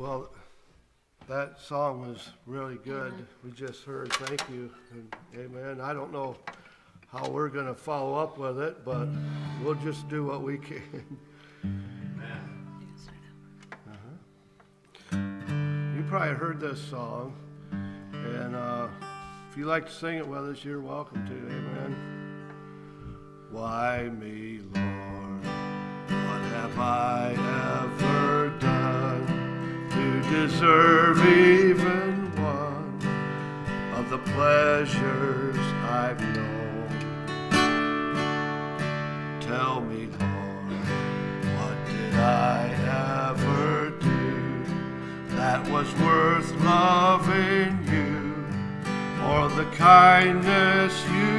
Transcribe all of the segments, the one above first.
Well, that song was really good. We just heard, thank you, and amen. I don't know how we're gonna follow up with it, but we'll just do what we can. Uh-huh. You probably heard this song, and, uh, if you like to sing it with us, you're welcome to, amen. Why me, Lord? Deserve even one of the pleasures I've known? Tell me, Lord, what did I ever do that was worth loving you or the kindness you've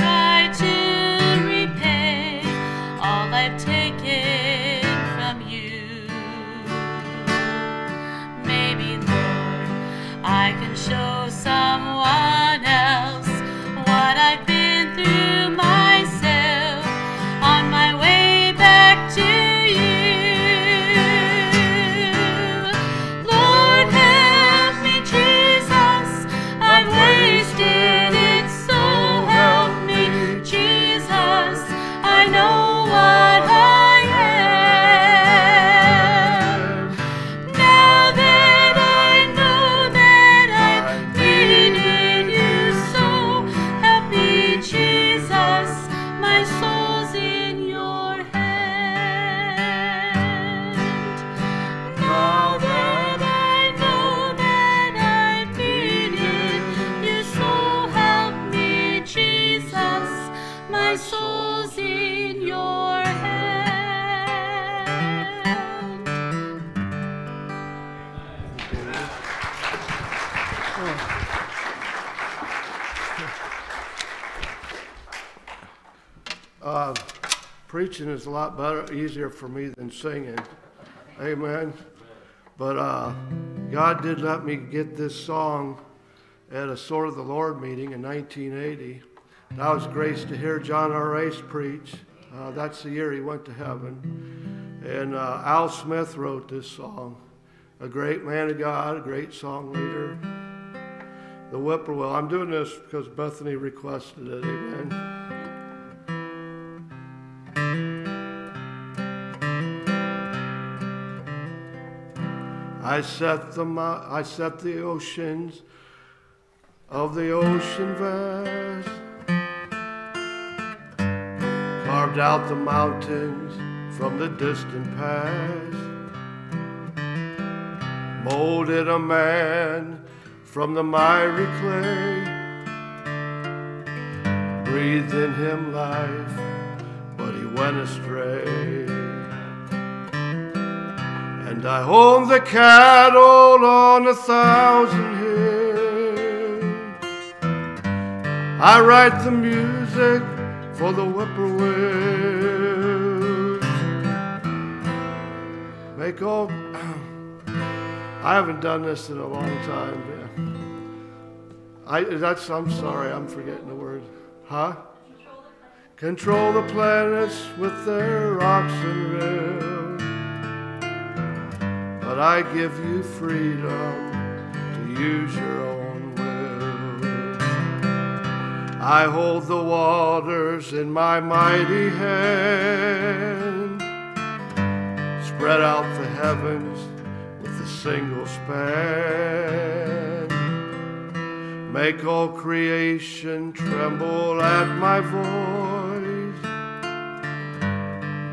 I preaching is a lot better, easier for me than singing. Amen. But uh, God did let me get this song at a Sword of the Lord meeting in 1980. And I was graced to hear John R. Rice preach. Uh, that's the year he went to heaven. And uh, Al Smith wrote this song. A great man of God, a great song leader. The Whippoorwill. I'm doing this because Bethany requested it. Amen. I set the I set the oceans of the ocean vast, carved out the mountains from the distant past, molded a man from the miry clay, breathed in him life, went astray. And I own the cattle on a thousand hills. I write the music for the whippoorwill. Make all. I haven't done this in a long time. I that's. I'm sorry. I'm forgetting the word. Huh? Control the planets with their rocks and rills but I give you freedom to use your own will. I hold the waters in my mighty hand, spread out the heavens with a single span. Make all creation tremble at my voice.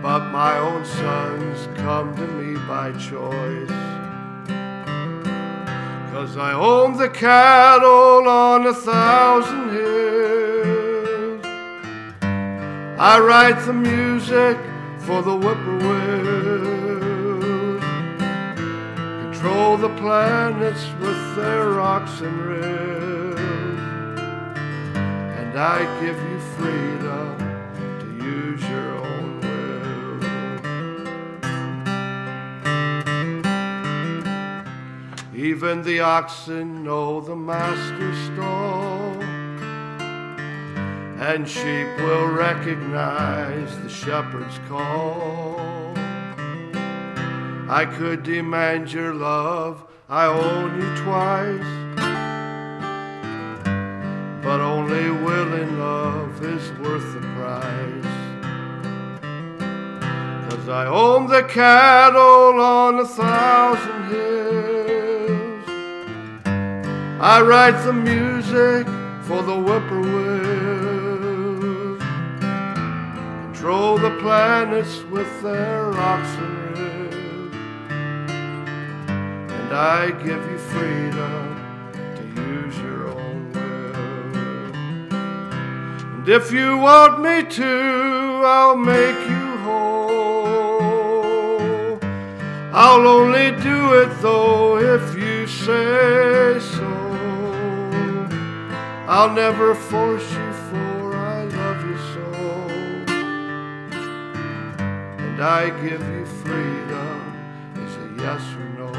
But my own sons come to me by choice. Cause I own the cattle on a thousand hills. I write the music for the whippoorwills. Control the planets with their rocks and rills. And I give you freedom to use your own will. Even the oxen know the master's stall, and sheep will recognize the shepherd's call. I could demand your love, I own you twice. Willing love is worth the price. Cause I own the cattle on a thousand hills. I write the music for the whippoorwills. Control the planets with their rills. And I give you freedom And if you want me to, I'll make you whole. I'll only do it though if you say so. I'll never force you, for I love you so. And I give you freedom is a yes or no.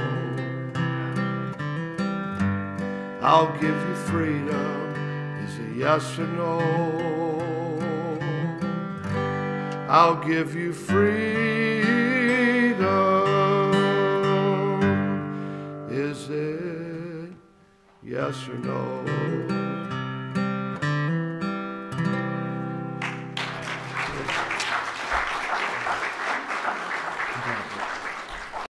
I'll give you freedom yes or no. I'll give you freedom. Is it yes or no?